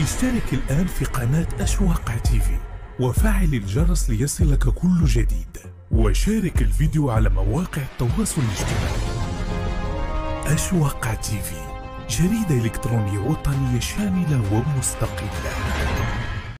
اشترك الآن في قناة أشواق تيفي وفعل الجرس ليصلك كل جديد. وشارك الفيديو على مواقع التواصل الاجتماعي. أشواق تيفي جريدة إلكترونية وطنية شاملة ومستقلة.